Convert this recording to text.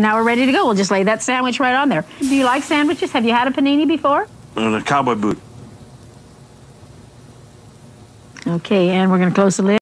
Now we're ready to go. We'll just lay that sandwich right on there. Do you like sandwiches? Have you had a panini before? Uh, and a cowboy boot. Okay, and we're going to close the lid.